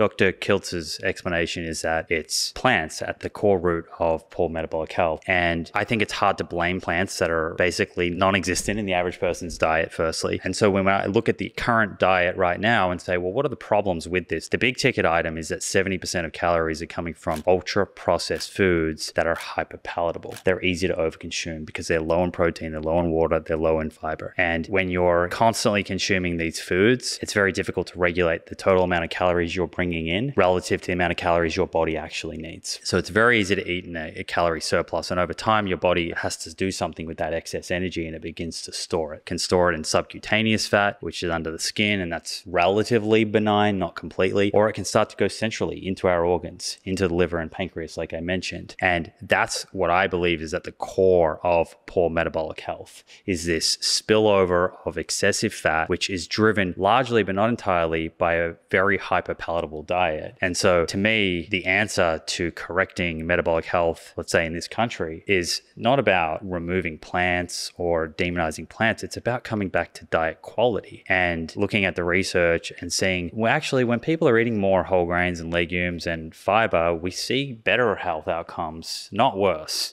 Dr. Kiltz's explanation is that it's plants at the core root of poor metabolic health. And I think it's hard to blame plants that are basically non existent in the average person's diet, firstly. And so when I look at the current diet right now and say, well, what are the problems with this? The big ticket item is that 70% of calories are coming from ultra processed foods that are hyper palatable. They're easy to overconsume because they're low in protein, they're low in water, they're low in fiber. And when you're constantly consuming these foods, it's very difficult to regulate the total amount of calories you're bringing in relative to the amount of calories your body actually needs. So it's very easy to eat in a, a calorie surplus. And over time, your body has to do something with that excess energy and it begins to store it. it can store it in subcutaneous fat, which is under the skin, and that's relatively benign, not completely. Or it can start to go centrally into our organs, into the liver and pancreas, like I mentioned. And that's what I believe is at the core of poor metabolic health is this spillover of excessive fat, which is driven largely, but not entirely, by a very hyper diet. And so to me, the answer to correcting metabolic health, let's say in this country, is not about removing plants or demonizing plants. It's about coming back to diet quality and looking at the research and seeing, well, actually, when people are eating more whole grains and legumes and fiber, we see better health outcomes, not worse.